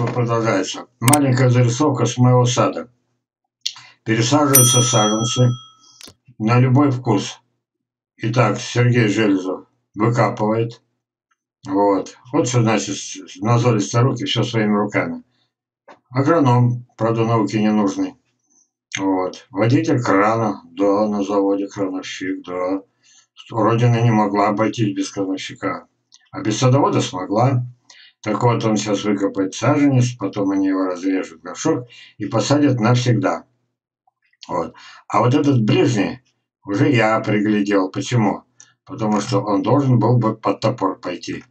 Дело продолжается. Маленькая зарисовка с моего сада. Пересаживаются саженцы на любой вкус. Итак, Сергей Железов выкапывает. Вот. Вот что значит назолистые руки, все своими руками. Агроном, правда, науки не нужный. Вот. Водитель крана, да, на заводе крановщик, да. Родина не могла обойтись без крановщика. А без садовода смогла. Так вот, он сейчас выкопает саженец, потом они его разрежут в горшок и посадят навсегда. Вот. А вот этот ближний уже я приглядел. Почему? Потому что он должен был бы под топор пойти.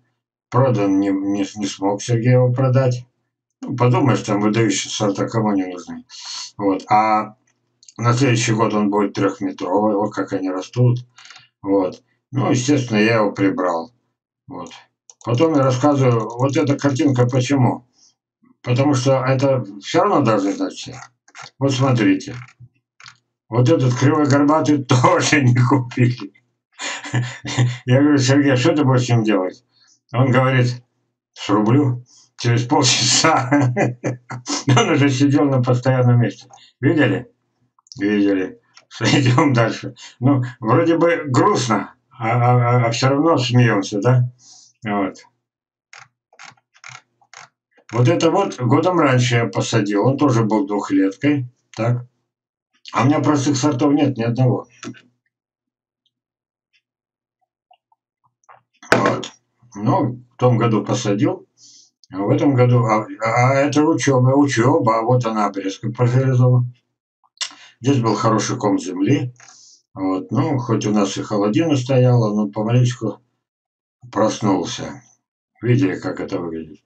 Продан не, не, не смог Сергей его продать. Ну, подумаешь, там выдающие сорта кому не нужны. Вот. А на следующий год он будет трехметровый, вот как они растут. Вот. Ну, естественно, я его прибрал. Вот. Потом я рассказываю, вот эта картинка почему? Потому что это все равно должны знать все. Вот смотрите. Вот этот кривой горбатый тоже не купили. Я говорю, Сергей, что ты будешь с ним делать? Он говорит, срублю через полчаса. Он уже сидел на постоянном месте. Видели? Видели. Идем дальше. Ну, вроде бы грустно, а, а, а все равно смеемся, да? Вот. Вот это вот годом раньше я посадил. Он тоже был двухлеткой. Так. А у меня простых сортов нет ни одного. Вот. Ну, в том году посадил. А в этом году, а, а это учеба, учеба, а вот она обрезка по железову. Здесь был хороший ком земли. Вот, ну, хоть у нас и холодина стояла, но помаленечку проснулся. Видели, как это выглядит?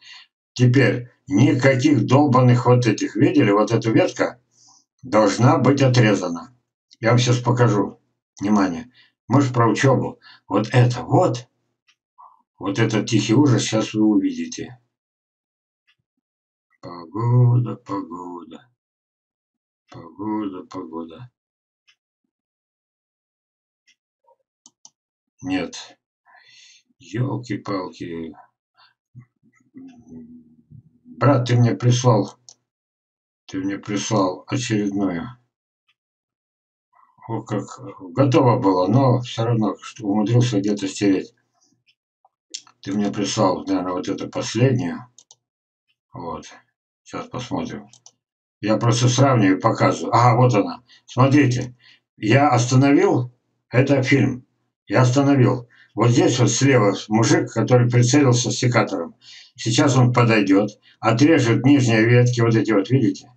Теперь, никаких долбанных вот этих, видели, вот эта ветка должна быть отрезана. Я вам сейчас покажу. Внимание. Может, про учебу. Вот это вот, вот этот тихий ужас сейчас вы увидите. Погода, погода. Погода, погода. Нет. Елки-палки. Брат, ты мне прислал, ты мне прислал очередную. О, как готово было, но все равно что умудрился где-то стереть. Ты мне прислал, наверное, вот это последнее. Вот. Сейчас посмотрим. Я просто сравниваю, показываю. Ага, вот она. Смотрите. Я остановил. Это фильм. Я остановил. Вот здесь вот слева мужик, который прицелился секатором. Сейчас он подойдет, отрежет нижние ветки, вот эти вот, видите?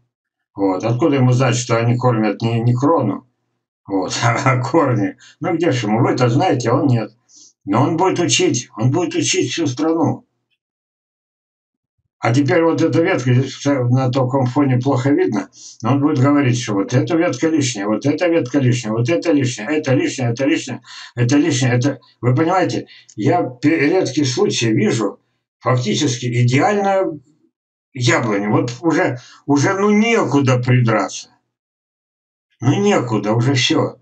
Вот. Откуда ему знать, что они кормят не, не крону, вот, а корни? Ну где же ему? Вы-то знаете, а он нет. Но он будет учить, он будет учить всю страну. А теперь вот эта ветка, на таком фоне плохо видно, но он будет говорить, что вот эта ветка лишняя, вот эта ветка лишняя, вот это лишняя, это лишнее, это лишнее, это лишнее, это... Вы понимаете, я редкий случай вижу фактически идеальную яблоню. Вот уже, уже ну некуда придраться. Ну некуда, уже все.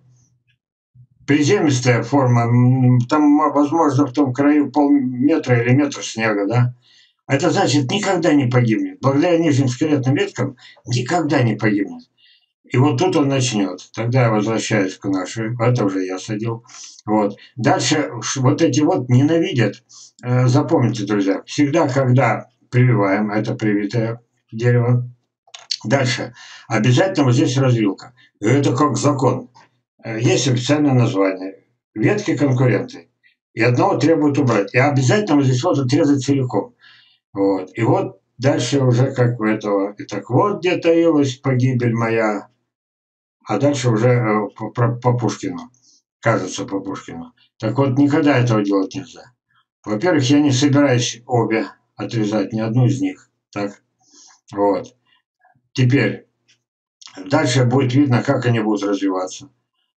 Приземистая форма, там, возможно, в том краю полметра или метр снега, да? Это значит, никогда не погибнет. Благодаря нижним скелетным веткам никогда не погибнет. И вот тут он начнет. Тогда я возвращаюсь к нашей. Это уже я садил. Вот. Дальше вот эти вот ненавидят. Э, запомните, друзья, всегда, когда прививаем, это привитое дерево. Дальше. Обязательно вот здесь развилка. Это как закон. Э, есть официальное название. Ветки конкуренты. И одного требуют убрать. И обязательно вот здесь вот отрезать целиком. Вот. И вот дальше уже как у этого. И так вот где таилась погибель моя. А дальше уже э, по, по, по Пушкину. Кажется, по Пушкину. Так вот, никогда этого делать нельзя. Во-первых, я не собираюсь обе отрезать, ни одну из них. Так. Вот. Теперь. Дальше будет видно, как они будут развиваться.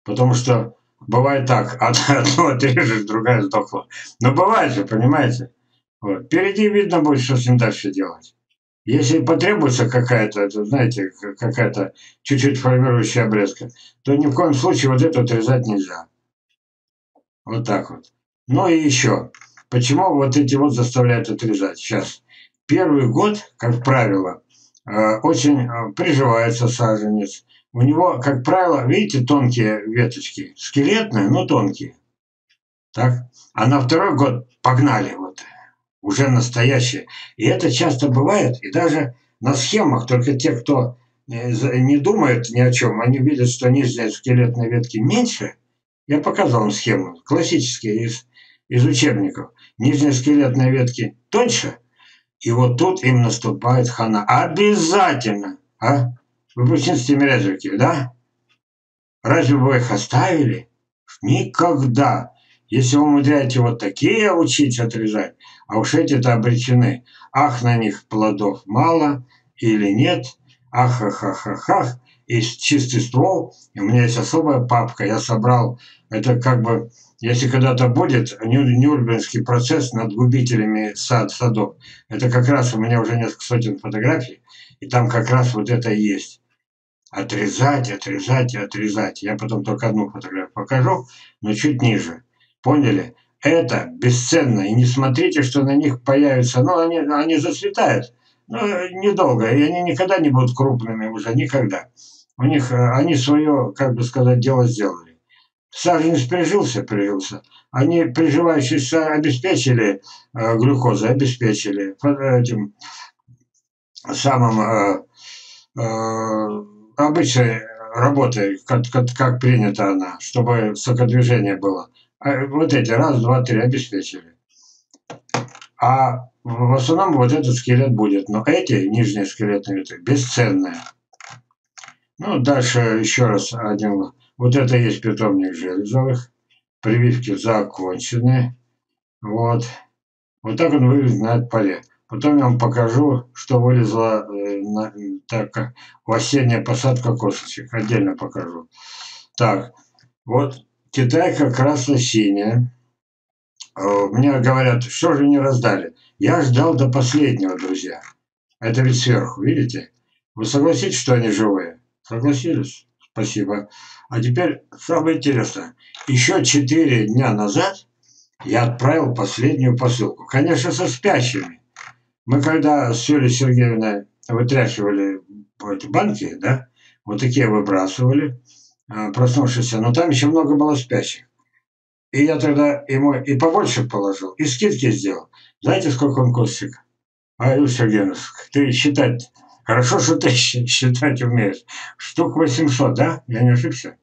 Потому что бывает так, одну отрежешь, другая сдохла. Но бывает же, понимаете? Вот. Впереди видно будет, что с ним дальше делать. Если потребуется какая-то, знаете, какая-то чуть-чуть формирующая обрезка, то ни в коем случае вот это отрезать нельзя. Вот так вот. Ну и еще. Почему вот эти вот заставляют отрезать? Сейчас. первый год, как правило, э, очень э, приживается саженец. У него, как правило, видите, тонкие веточки, скелетные, но тонкие. Так? А на второй год погнали вот, уже настоящие. И это часто бывает, и даже на схемах, только те, кто э, не думают ни о чем, они видят, что нижние скелетные ветки меньше. Я показал вам схему, классические из, из учебников. Нижние скелетные ветки тоньше, и вот тут им наступает хана. Обязательно! А? Вы почистите мережики, да? Разве вы их оставили? Никогда. Если вы умудряете вот такие учить отрезать, а уж эти-то обречены. Ах, на них плодов мало или нет. Ах, ах, ах, ах, ах. И чистый ствол. И у меня есть особая папка. Я собрал, это как бы, если когда-то будет Нюрнбергский процесс над губителями сад, садов. Это как раз у меня уже несколько сотен фотографий. И там как раз вот это есть отрезать, отрезать и отрезать. Я потом только одну фотографию покажу, но чуть ниже. Поняли? Это бесценно. И не смотрите, что на них появятся. Ну, они, они зацветают. Но недолго. И они никогда не будут крупными уже. Никогда. У них, э, они свое, как бы сказать, дело сделали. Саженец прижился, прижился. Они приживающиеся обеспечили э, глюкозой, обеспечили этим самым э, э, обычной работой, как, как, как принято она, чтобы сокодвижение было. А вот эти раз, два, три обеспечили. А в основном вот этот скелет будет. Но эти нижние скелетные ветви бесценные. Ну, дальше еще раз один. Вот это есть питомник железовых. Прививки закончены. Вот. Вот так он выглядит на поле. Потом я вам покажу, что вылезла э, так, осенняя посадка косточек. Отдельно покажу. Так, вот китайка красно-синяя. Э, мне говорят, что же не раздали? Я ждал до последнего, друзья. Это ведь сверху, видите? Вы согласитесь, что они живые? Согласились? Спасибо. А теперь самое интересное. Еще четыре дня назад я отправил последнюю посылку. Конечно, со спящими. Мы когда с Юлией Сергеевной вытряхивали эти банки, да, вот такие выбрасывали, а, проснувшиеся, но там еще много было спящих. И я тогда ему и побольше положил, и скидки сделал. Знаете, сколько он костик? А, Юлия Сергеевна, ты считать, хорошо, что ты считать умеешь. Штук 800, да? Я не ошибся?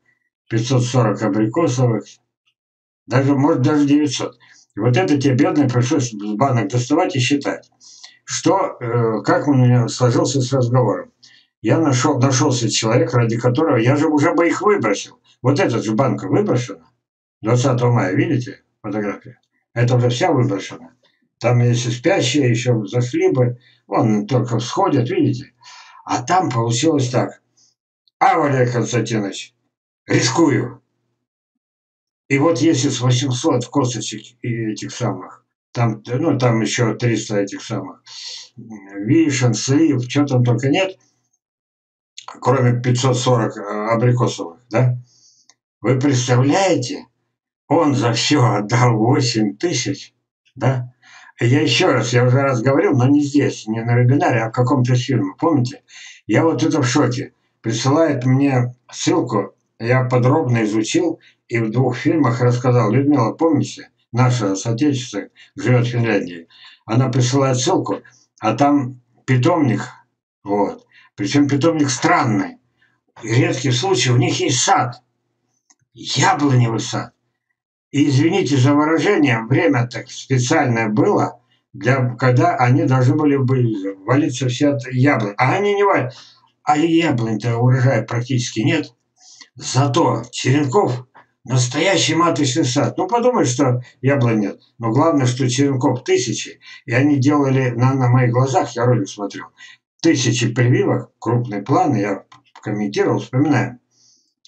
540 абрикосовых, даже, может, даже 900. И вот это тебе, бедный, пришлось с банок доставать и считать. Что, э, как у меня сложился с разговором? Я нашел, нашелся человек, ради которого я же уже бы их выбросил. Вот этот же банка выброшена. 20 мая, видите, фотография? Это уже вся выброшена. Там, если спящие еще зашли бы, вон только всходят, видите? А там получилось так. А, Валерий Константинович, рискую. И вот если с 800 косточек и этих самых там, ну, там еще 300 этих самых вишен, слив, что там только нет, кроме 540 э, абрикосовых, да? Вы представляете, он за все отдал 8 тысяч, да? Я еще раз, я уже раз говорил, но не здесь, не на вебинаре, а в каком-то фильме, помните? Я вот это в шоке. Присылает мне ссылку, я подробно изучил и в двух фильмах рассказал. Людмила, помните? наша соотечественница, живет в Финляндии, она присылает ссылку, а там питомник, вот. Причем питомник странный. редкий случай, у них есть сад. Яблоневый сад. И извините за выражение, время так специальное было, для, когда они должны были бы валиться все от яблонь. А они не валят. А яблонь-то урожая практически нет. Зато черенков Настоящий маточный сад. Ну, подумай, что яблонь нет. Но главное, что черенков тысячи. И они делали на, на моих глазах, я ролик смотрел, тысячи прививок, крупные планы, я комментировал, вспоминаю.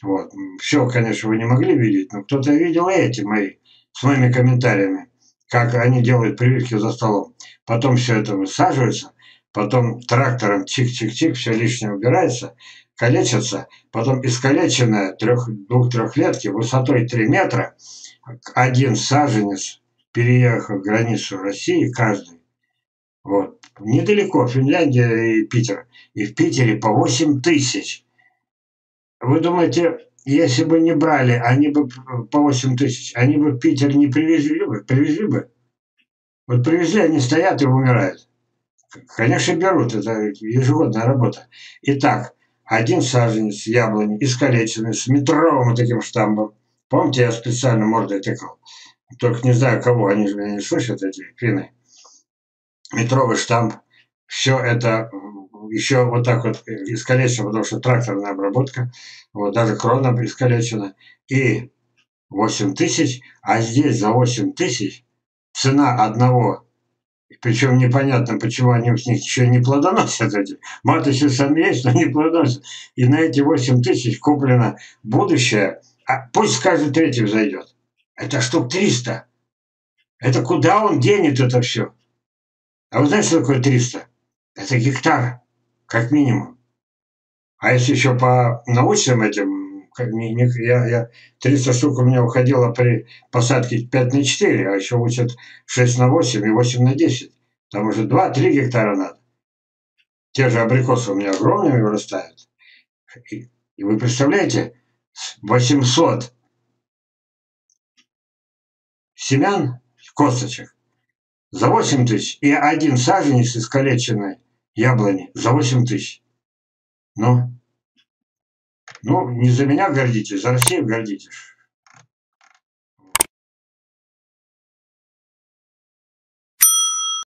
Вот. Все, конечно, вы не могли видеть, но кто-то видел эти мои, с моими комментариями, как они делают прививки за столом. Потом все это высаживается, потом трактором чик-чик-чик, все лишнее убирается, калечатся, потом искалеченная трех, двух-трехлетки высотой 3 метра, один саженец, переехав границу России, каждый, вот, недалеко, Финляндия и Питер. И в Питере по 8 тысяч. Вы думаете, если бы не брали, они бы по 8 тысяч, они бы в Питер не привезли бы? Привезли бы? Вот привезли, они стоят и умирают. Конечно, берут, это ежегодная работа. Итак, один саженец яблони искалеченный с метровым таким штампом. Помните, я специально мордой тыкал? Только не знаю кого, они же меня не слышат, эти финны. Метровый штамп. Все это еще вот так вот искалечено, потому что тракторная обработка. Вот даже крона искалечена. И 8 тысяч, а здесь за 8 тысяч цена одного причем непонятно, почему они с них еще не плодоносят эти. Маточи сам есть, но не плодоносят. И на эти 8 тысяч куплено будущее. А пусть каждый третий взойдет. Это штук 300. Это куда он денет это все? А вы знаете, что такое 300? Это гектар, как минимум. А если еще по научным этим, я, я 300 штук у меня уходило при посадке 5 на 4, а еще учат 6 на 8 и 8 на 10. Там уже 2-3 гектара надо. Те же абрикосы у меня огромными вырастают. И, и вы представляете, 800 семян, косточек, за 8 тысяч, и один саженец искалеченной яблони за 8 тысяч. Ну, ну, не за меня гордитесь, за Россию гордитесь.